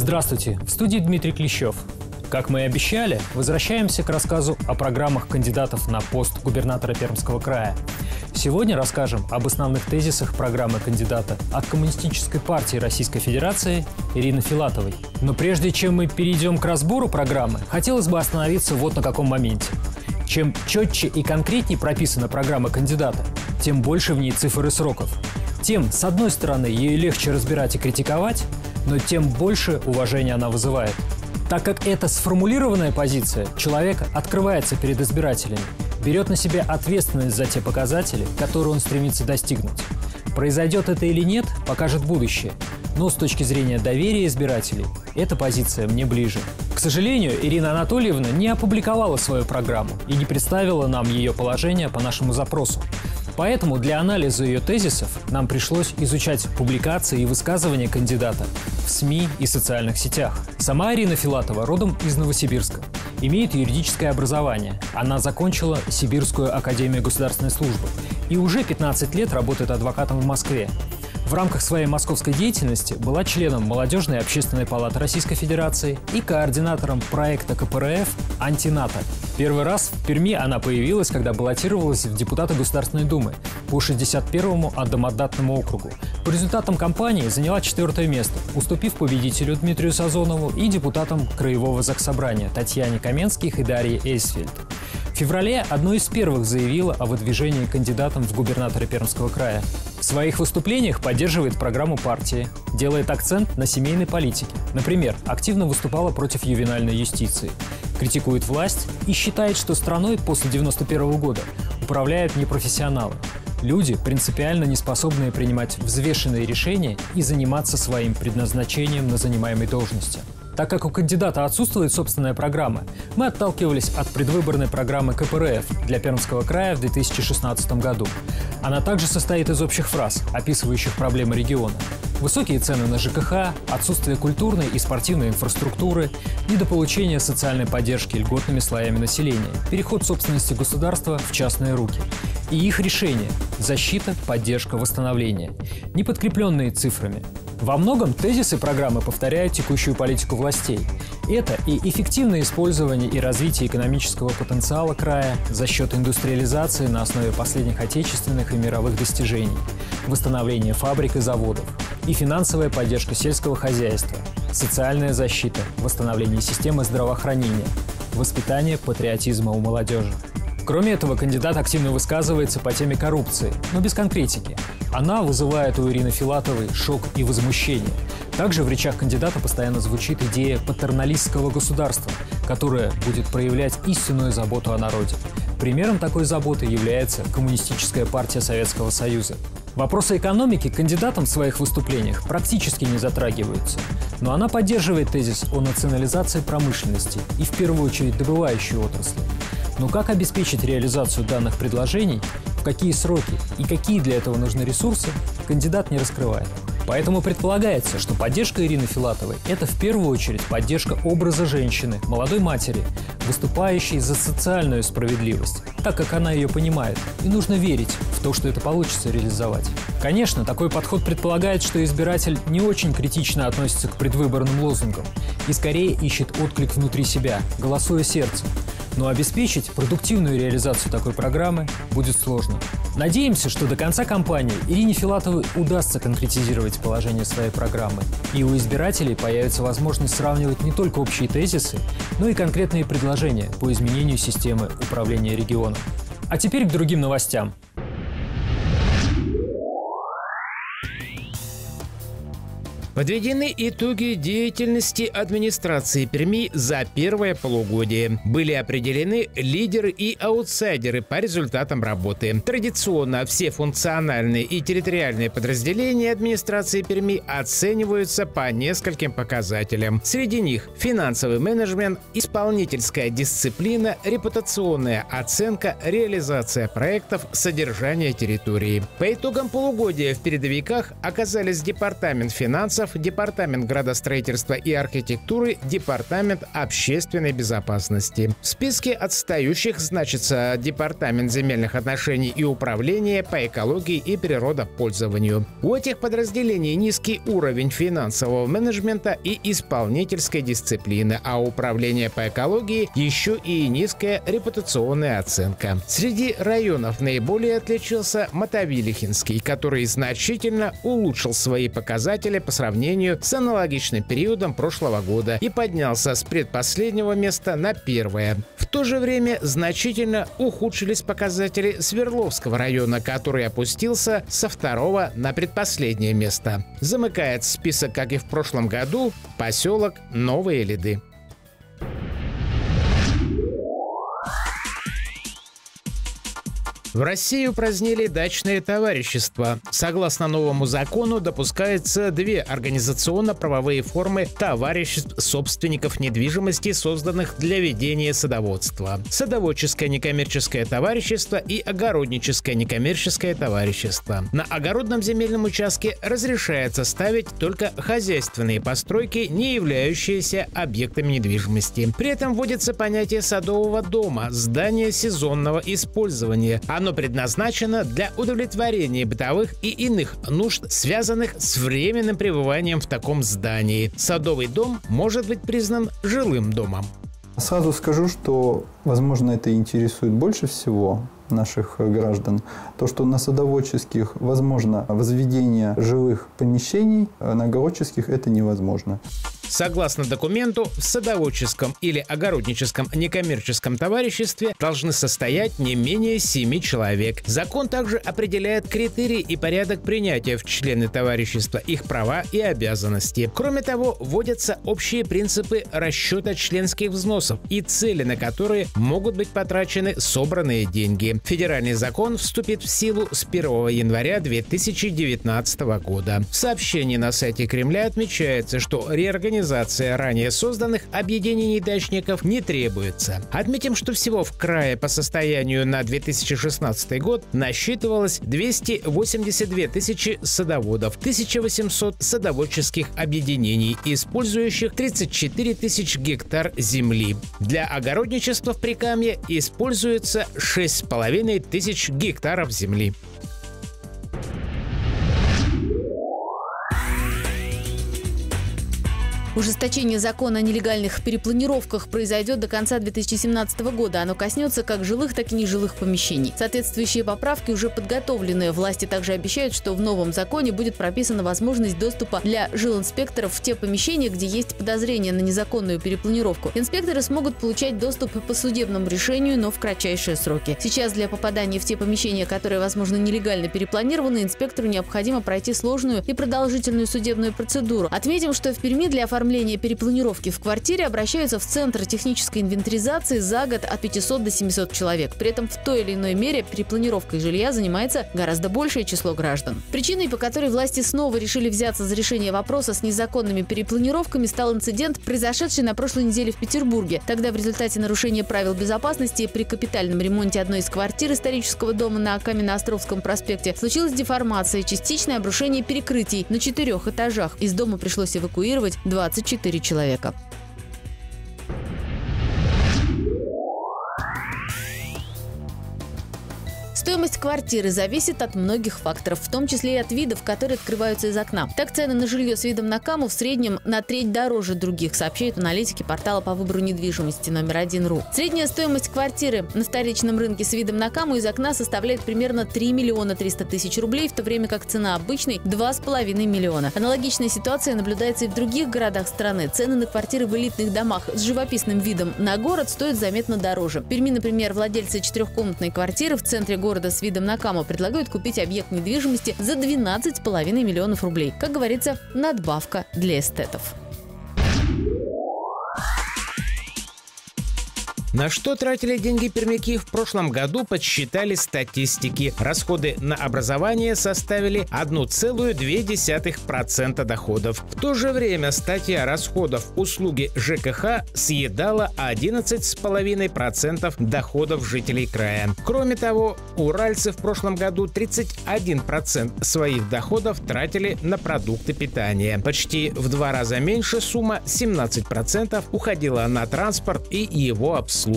Здравствуйте, в студии Дмитрий Клещев. Как мы и обещали, возвращаемся к рассказу о программах кандидатов на пост губернатора Пермского края. Сегодня расскажем об основных тезисах программы кандидата от Коммунистической партии Российской Федерации Ирины Филатовой. Но прежде чем мы перейдем к разбору программы, хотелось бы остановиться вот на каком моменте. Чем четче и конкретнее прописана программа кандидата, тем больше в ней цифр и сроков. Тем, с одной стороны, ее легче разбирать и критиковать, но тем больше уважения она вызывает. Так как это сформулированная позиция, человек открывается перед избирателями, берет на себя ответственность за те показатели, которые он стремится достигнуть. Произойдет это или нет, покажет будущее. Но с точки зрения доверия избирателей, эта позиция мне ближе. К сожалению, Ирина Анатольевна не опубликовала свою программу и не представила нам ее положение по нашему запросу. Поэтому для анализа ее тезисов нам пришлось изучать публикации и высказывания кандидата в СМИ и социальных сетях. Сама Ирина Филатова родом из Новосибирска. Имеет юридическое образование. Она закончила Сибирскую академию государственной службы и уже 15 лет работает адвокатом в Москве. В рамках своей московской деятельности была членом Молодежной общественной палаты Российской Федерации и координатором проекта КПРФ «Антинато». Первый раз в Перми она появилась, когда баллотировалась в депутаты Государственной Думы по 61-му одномандатному округу. По результатам кампании заняла четвертое место, уступив победителю Дмитрию Сазонову и депутатам Краевого Заксобрания Татьяне Каменских и Дарье Эйсфельд. Феврале одно из первых заявила о выдвижении кандидатом в губернаторы Пермского края. В своих выступлениях поддерживает программу партии, делает акцент на семейной политике. Например, активно выступала против ювенальной юстиции, критикует власть и считает, что страной после 1991 года управляют непрофессионалы. Люди, принципиально не способные принимать взвешенные решения и заниматься своим предназначением на занимаемой должности – так как у кандидата отсутствует собственная программа, мы отталкивались от предвыборной программы КПРФ для Пермского края в 2016 году. Она также состоит из общих фраз, описывающих проблемы региона. Высокие цены на ЖКХ, отсутствие культурной и спортивной инфраструктуры, недополучение социальной поддержки льготными слоями населения, переход собственности государства в частные руки. И их решение – защита, поддержка, восстановление, не подкрепленные цифрами, во многом тезисы программы повторяют текущую политику властей. Это и эффективное использование и развитие экономического потенциала края за счет индустриализации на основе последних отечественных и мировых достижений, восстановление фабрик и заводов, и финансовая поддержка сельского хозяйства, социальная защита, восстановление системы здравоохранения, воспитание патриотизма у молодежи. Кроме этого, кандидат активно высказывается по теме коррупции, но без конкретики. Она вызывает у Ирины Филатовой шок и возмущение. Также в речах кандидата постоянно звучит идея патерналистского государства, которое будет проявлять истинную заботу о народе. Примером такой заботы является Коммунистическая партия Советского Союза. Вопросы экономики кандидатам в своих выступлениях практически не затрагиваются, но она поддерживает тезис о национализации промышленности и в первую очередь добывающей отрасли. Но как обеспечить реализацию данных предложений, какие сроки и какие для этого нужны ресурсы, кандидат не раскрывает. Поэтому предполагается, что поддержка Ирины Филатовой – это в первую очередь поддержка образа женщины, молодой матери, выступающей за социальную справедливость, так как она ее понимает, и нужно верить в то, что это получится реализовать. Конечно, такой подход предполагает, что избиратель не очень критично относится к предвыборным лозунгам и скорее ищет отклик внутри себя, голосуя сердцем, но обеспечить продуктивную реализацию такой программы будет сложно. Надеемся, что до конца кампании Ирине Филатовой удастся конкретизировать положение своей программы, и у избирателей появится возможность сравнивать не только общие тезисы, но и конкретные предложения по изменению системы управления регионом. А теперь к другим новостям. Подведены итоги деятельности администрации Перми за первое полугодие. Были определены лидеры и аутсайдеры по результатам работы. Традиционно все функциональные и территориальные подразделения администрации Перми оцениваются по нескольким показателям. Среди них финансовый менеджмент, исполнительская дисциплина, репутационная оценка, реализация проектов, содержание территории. По итогам полугодия в передовиках оказались Департамент финансов, районов, Департамент градостроительства и архитектуры, Департамент общественной безопасности. В списке отстающих значится Департамент земельных отношений и управления по экологии и природопользованию. У этих подразделений низкий уровень финансового менеджмента и исполнительской дисциплины, а управление по экологии еще и низкая репутационная оценка. Среди районов наиболее отличился Мотовилихинский, который значительно улучшил свои показатели по сравнению с аналогичным периодом прошлого года и поднялся с предпоследнего места на первое. В то же время значительно ухудшились показатели Свердловского района, который опустился со второго на предпоследнее место. Замыкает список, как и в прошлом году, поселок Новые Лиды. В России упразднили дачные товарищества. Согласно новому закону, допускаются две организационно-правовые формы товариществ собственников недвижимости, созданных для ведения садоводства. Садоводческое некоммерческое товарищество и огородническое некоммерческое товарищество. На огородном земельном участке разрешается ставить только хозяйственные постройки, не являющиеся объектами недвижимости. При этом вводится понятие садового дома, здания сезонного использования. Оно оно предназначено для удовлетворения бытовых и иных нужд, связанных с временным пребыванием в таком здании. Садовый дом может быть признан жилым домом. Сразу скажу, что, возможно, это интересует больше всего наших граждан, то, что на садоводческих возможно возведение жилых помещений, а на огородческих это невозможно. Согласно документу, в садоводческом или огородническом некоммерческом товариществе должны состоять не менее семи человек. Закон также определяет критерии и порядок принятия в члены товарищества, их права и обязанности. Кроме того, вводятся общие принципы расчета членских взносов и цели, на которые могут быть потрачены собранные деньги. Федеральный закон вступит в силу с 1 января 2019 года. В сообщении на сайте Кремля отмечается, что реорганизация организация ранее созданных объединений дачников не требуется. Отметим, что всего в крае по состоянию на 2016 год насчитывалось 282 тысячи садоводов, 1800 садоводческих объединений, использующих 34 тысяч гектар земли. Для огородничества в Прикамье используется 6,5 тысяч гектаров земли. Ужесточение закона о нелегальных перепланировках произойдет до конца 2017 года. Оно коснется как жилых, так и нежилых помещений. Соответствующие поправки уже подготовлены. Власти также обещают, что в новом законе будет прописана возможность доступа для жилинспекторов в те помещения, где есть подозрение на незаконную перепланировку. Инспекторы смогут получать доступ по судебному решению, но в кратчайшие сроки. Сейчас для попадания в те помещения, которые, возможно, нелегально перепланированы, инспектору необходимо пройти сложную и продолжительную судебную процедуру. Отметим, что в Перми для оформления оформления перепланировки в квартире обращаются в Центр технической инвентаризации за год от 500 до 700 человек. При этом в той или иной мере перепланировкой жилья занимается гораздо большее число граждан. Причиной, по которой власти снова решили взяться за решение вопроса с незаконными перепланировками, стал инцидент, произошедший на прошлой неделе в Петербурге. Тогда в результате нарушения правил безопасности при капитальном ремонте одной из квартир исторического дома на Каменноостровском проспекте случилась деформация частичное обрушение перекрытий на четырех этажах. Из дома пришлось эвакуировать 20 24 человека. Стоимость квартиры зависит от многих факторов, в том числе и от видов, которые открываются из окна. Так, цены на жилье с видом на Каму в среднем на треть дороже других, сообщают аналитики портала по выбору недвижимости номер один ру. Средняя стоимость квартиры на столичном рынке с видом на Каму из окна составляет примерно 3 миллиона 300 тысяч рублей, в то время как цена обычной – 2,5 миллиона. Аналогичная ситуация наблюдается и в других городах страны. Цены на квартиры в элитных домах с живописным видом на город стоят заметно дороже. В Перми, например, владельцы четырехкомнатной квартиры в центре города города с видом на Каму предлагают купить объект недвижимости за 12,5 миллионов рублей. Как говорится, надбавка для эстетов. На что тратили деньги пермяки в прошлом году, подсчитали статистики. Расходы на образование составили 1,2% доходов. В то же время статья расходов услуги ЖКХ съедала 11,5% доходов жителей края. Кроме того, уральцы в прошлом году 31% своих доходов тратили на продукты питания. Почти в два раза меньше сумма 17% уходила на транспорт и его обслуживание.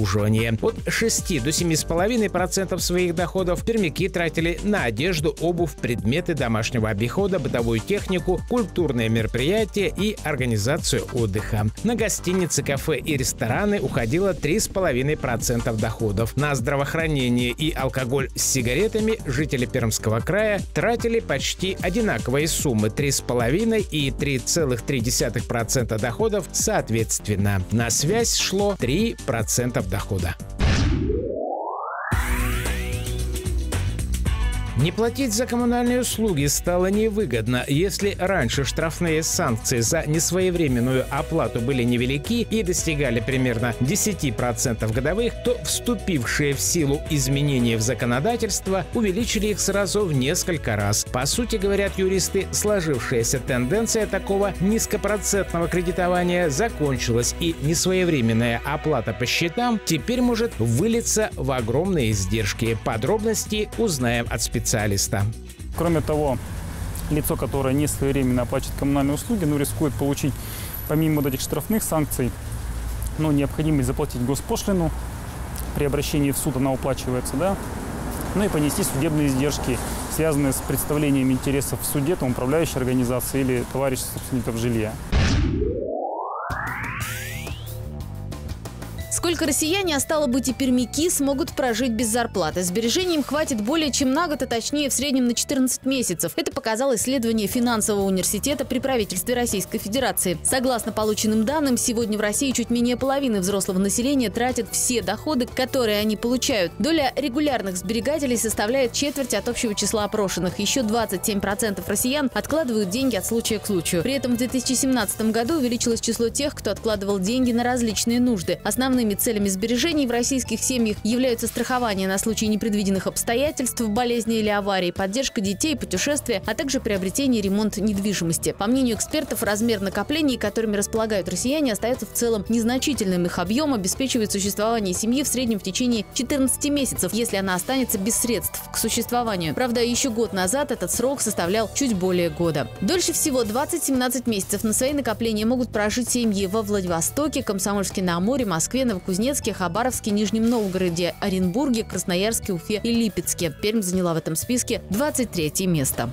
От 6 до 7,5% своих доходов пермяки тратили на одежду, обувь, предметы домашнего обихода, бытовую технику, культурные мероприятия и организацию отдыха. На гостиницы, кафе и рестораны уходило 3,5% доходов. На здравоохранение и алкоголь с сигаретами жители Пермского края тратили почти одинаковые суммы – 3,5 и 3,3% доходов соответственно. На связь шло 3% дохода. Не платить за коммунальные услуги стало невыгодно. Если раньше штрафные санкции за несвоевременную оплату были невелики и достигали примерно 10% годовых, то вступившие в силу изменения в законодательство увеличили их сразу в несколько раз. По сути, говорят юристы, сложившаяся тенденция такого низкопроцентного кредитования закончилась, и несвоевременная оплата по счетам теперь может вылиться в огромные издержки. Подробности узнаем от специалистов специалиста. Кроме того, лицо, которое не своевременно оплачивает коммунальные услуги, ну, рискует получить, помимо вот этих штрафных санкций, ну, необходимость заплатить госпошлину. При обращении в суд она уплачивается, да, ну и понести судебные издержки, связанные с представлением интересов в суде, там, управляющей организации или товарища собственников жилья. Сколько россияне, а стало быть и пермяки, смогут прожить без зарплаты. Сбережений им хватит более чем на год, а точнее в среднем на 14 месяцев. Это показало исследование финансового университета при правительстве Российской Федерации. Согласно полученным данным, сегодня в России чуть менее половины взрослого населения тратят все доходы, которые они получают. Доля регулярных сберегателей составляет четверть от общего числа опрошенных. Еще 27% россиян откладывают деньги от случая к случаю. При этом в 2017 году увеличилось число тех, кто откладывал деньги на различные нужды. Основными целями сбережений в российских семьях являются страхование на случай непредвиденных обстоятельств, болезни или аварий, поддержка детей, путешествия, а также приобретение и ремонт недвижимости. По мнению экспертов, размер накоплений, которыми располагают россияне, остается в целом незначительным. Их объем обеспечивает существование семьи в среднем в течение 14 месяцев, если она останется без средств к существованию. Правда, еще год назад этот срок составлял чуть более года. Дольше всего 20-17 месяцев на свои накопления могут прожить семьи во Владивостоке, Комсомольске-на-Амуре, Москве, Новокузнецке, Хабаровске, Нижнем Новгороде, Оренбурге, Красноярске, Уфе и Липецке. Пермь заняла в этом списке 23 место.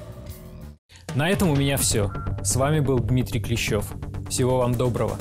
На этом у меня все. С вами был Дмитрий Клещев. Всего вам доброго.